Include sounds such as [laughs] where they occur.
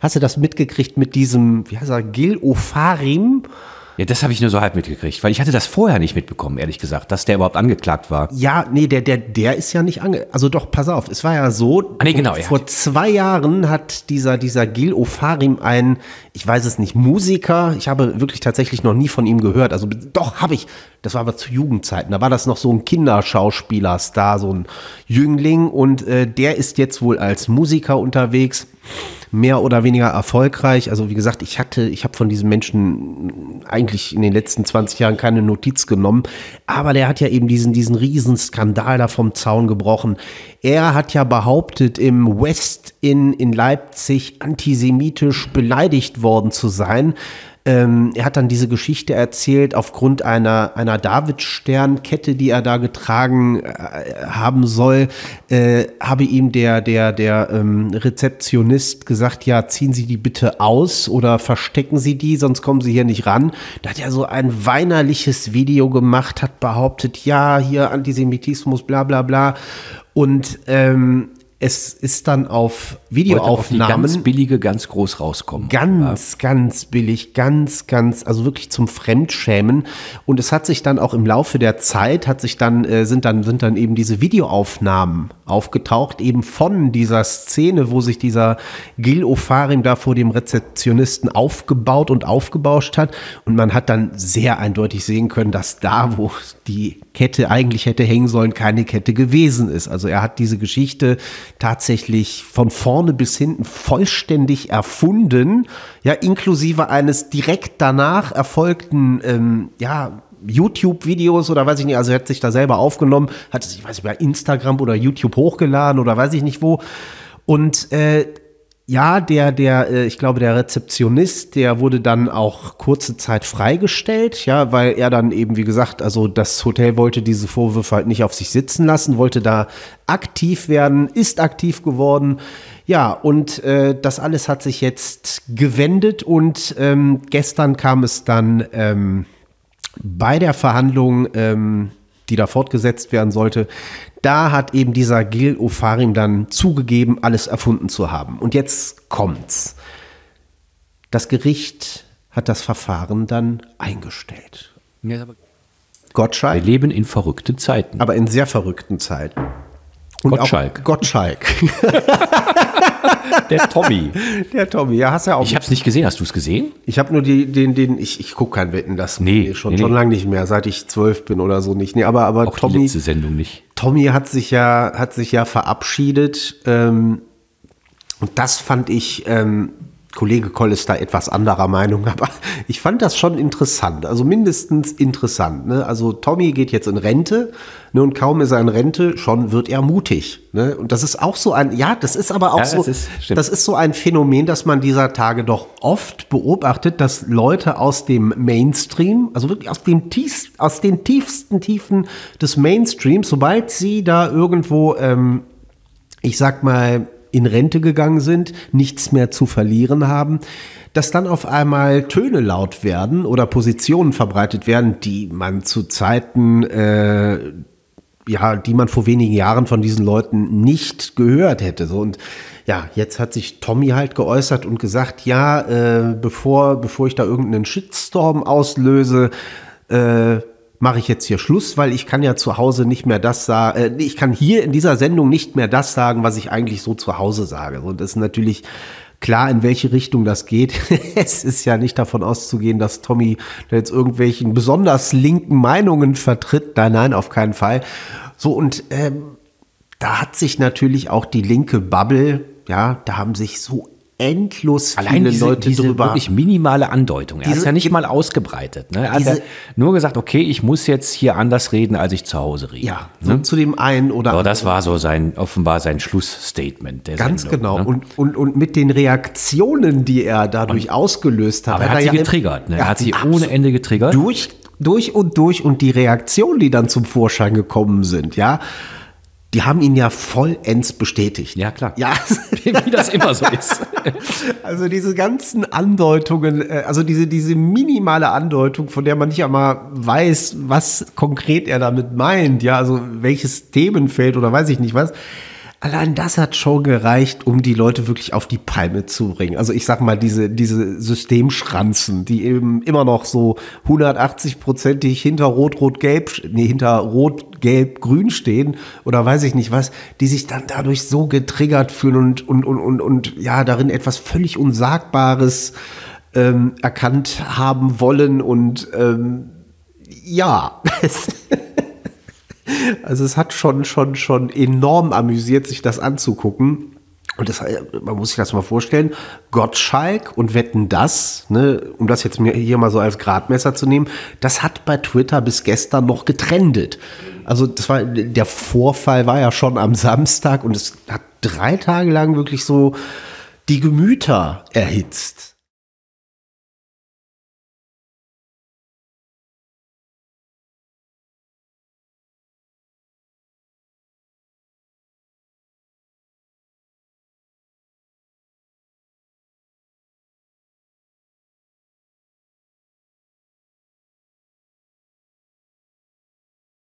Hast du das mitgekriegt mit diesem, wie heißt er, Gil Ofarim? Ja, das habe ich nur so halb mitgekriegt, weil ich hatte das vorher nicht mitbekommen, ehrlich gesagt, dass der überhaupt angeklagt war. Ja, nee, der, der, der ist ja nicht ange. Also doch, pass auf, es war ja so. Ah, nee, genau, Vor, ja. zwei Jahren hat dieser, dieser Gil Ofarim ein, ich weiß es nicht, Musiker. Ich habe wirklich tatsächlich noch nie von ihm gehört. Also doch, habe ich. Das war aber zu Jugendzeiten. Da war das noch so ein Kinderschauspieler-Star, so ein Jüngling. Und äh, der ist jetzt wohl als Musiker unterwegs mehr oder weniger erfolgreich. Also wie gesagt, ich hatte, ich habe von diesem Menschen eigentlich in den letzten 20 Jahren keine Notiz genommen, aber der hat ja eben diesen, diesen Riesenskandal da vom Zaun gebrochen. Er hat ja behauptet, im West in, in Leipzig antisemitisch beleidigt worden zu sein. Ähm, er hat dann diese Geschichte erzählt, aufgrund einer, einer Davidsternkette, die er da getragen äh, haben soll, äh, habe ihm der, der, der ähm, Rezeptionist gesagt, ja, ziehen Sie die bitte aus oder verstecken Sie die, sonst kommen Sie hier nicht ran. Da hat er so ein weinerliches Video gemacht, hat behauptet, ja, hier Antisemitismus, bla bla bla. Und ähm, es ist dann auf Videoaufnahmen. Auf ganz billige ganz groß rauskommen. Ganz, ganz billig, ganz, ganz, also wirklich zum Fremdschämen. Und es hat sich dann auch im Laufe der Zeit, hat sich dann, äh, sind dann, sind dann eben diese Videoaufnahmen aufgetaucht, eben von dieser Szene, wo sich dieser Gil Ofarim da vor dem Rezeptionisten aufgebaut und aufgebauscht hat. Und man hat dann sehr eindeutig sehen können, dass da, wo die Kette eigentlich hätte hängen sollen, keine Kette gewesen ist. Also er hat diese Geschichte tatsächlich von vorne bis hinten vollständig erfunden, ja, inklusive eines direkt danach erfolgten, ähm, ja, YouTube-Videos oder weiß ich nicht, also er hat sich da selber aufgenommen, hat es, ich weiß nicht, bei Instagram oder YouTube hochgeladen oder weiß ich nicht wo. Und äh, ja, der, der, äh, ich glaube, der Rezeptionist, der wurde dann auch kurze Zeit freigestellt, ja, weil er dann eben, wie gesagt, also das Hotel wollte diese Vorwürfe halt nicht auf sich sitzen lassen, wollte da aktiv werden, ist aktiv geworden. Ja, und äh, das alles hat sich jetzt gewendet und ähm, gestern kam es dann ähm, bei der Verhandlung, ähm, die da fortgesetzt werden sollte, da hat eben dieser Gil Ofarim dann zugegeben, alles erfunden zu haben. Und jetzt kommt's. Das Gericht hat das Verfahren dann eingestellt. Ja, aber wir Gottschalk, leben in verrückten Zeiten. aber in sehr verrückten Zeiten. Und Gottschalk. Auch Gottschalk. [laughs] [laughs] Der Tommy. Der Tommy, ja, hast ja auch. Ich habe es nicht gesehen. Hast du es gesehen? Ich habe nur die, den, den, ich, ich gucke kein Wetten, das Nee, schon, nee, schon nee. lange nicht mehr, seit ich zwölf bin oder so nicht. Nee, aber, aber Auch die Tommy, letzte Sendung nicht. Tommy hat sich ja, hat sich ja verabschiedet. Ähm, und das fand ich, ähm, Kollege Koll ist da etwas anderer Meinung, [laughs] aber ich fand das schon interessant. Also mindestens interessant. Ne? Also Tommy geht jetzt in Rente ne? und kaum ist er in Rente, schon wird er mutig. Ne? Und das ist auch so ein, ja, das ist aber auch Ja, so, das ist- das ist so ein Phänomen, das man dieser Tage doch oft beobachtet, dass Leute aus dem Mainstream, also wirklich aus, dem tiefst, aus den tiefsten Tiefen des Mainstreams, sobald sie da irgendwo, ähm, ich sag mal, in Rente gegangen sind, nichts mehr zu verlieren haben, dass dann auf einmal Töne laut werden oder Positionen verbreitet werden, die man zu Zeiten äh, ja, die man vor wenigen Jahren von diesen Leuten nicht gehört hätte. So und ja, jetzt hat sich Tommy halt geäußert und gesagt, ja, äh, bevor bevor ich da irgendeinen Shitstorm auslöse, äh, mache ich jetzt hier Schluss, weil ich kann ja zu Hause nicht mehr das sagen, äh, ich kann hier in dieser Sendung nicht mehr das sagen, was ich eigentlich so zu Hause sage. Und das ist natürlich klar, in welche Richtung das geht. [laughs] es ist ja nicht davon auszugehen, dass Tommy jetzt irgendwelchen besonders linken Meinungen vertritt. Nein, nein, auf keinen Fall. So, und ähm, da hat sich natürlich auch die linke Bubble, ja, da haben sich so endlos Allein viele diese, Leute diese drüber. wirklich minimale Andeutung. Er hat es ja nicht mal ausgebreitet. Ne? Er hat Diese- ja nur gesagt, okay, ich muss jetzt hier anders reden, als ich zu Hause rede. ja, so zu dem einen oder Aber das war so sein, offenbar sein Schlussstatement Ganz Sendung, genau. Ne? Und, und, und mit den Reaktionen, die er dadurch ausgelöst hat. Aber er hat sie ja getriggert. Ne? Er hat sie ohne Ende getriggert. Durch, durch und durch. Und die Reaktionen, die dann zum Vorschein gekommen sind, ja, die haben ihn ja vollends bestätigt. Ja, klar. Ja, [laughs] Wie das immer so [laughs] ist. also diese ganzen Andeutungen, äh, also diese, diese minimale Andeutung, von der man nicht einmal weiß, was konkret er damit meint, ja, also welches Themenfeld oder weiß ich nicht was. Allein das hat schon gereicht, um die Leute wirklich auf die Palme zu bringen. Also ich sag mal, diese, diese Systemschranzen, die eben immer noch so 180 prozentig hinter Rot, Rot, Gelb, nee, hinter Rot, Gelb, Grün stehen oder weiß ich nicht was, die sich dann dadurch so getriggert fühlen und, und, und, und, und ja, darin etwas völlig Unsagbares ähm, erkannt haben wollen und ähm, ja, [laughs] also es hat schon, schon, schon enorm amüsiert, sich das anzugucken. Und das, man muss sich das mal vorstellen, Gottschalk und Wetten das, ne, um das jetzt hier mal so als Gradmesser zu nehmen, das hat bei Twitter bis gestern noch getrendet. Also das war, der Vorfall war ja schon am Samstag und es hat drei Tage lang wirklich so die Gemüter erhitzt.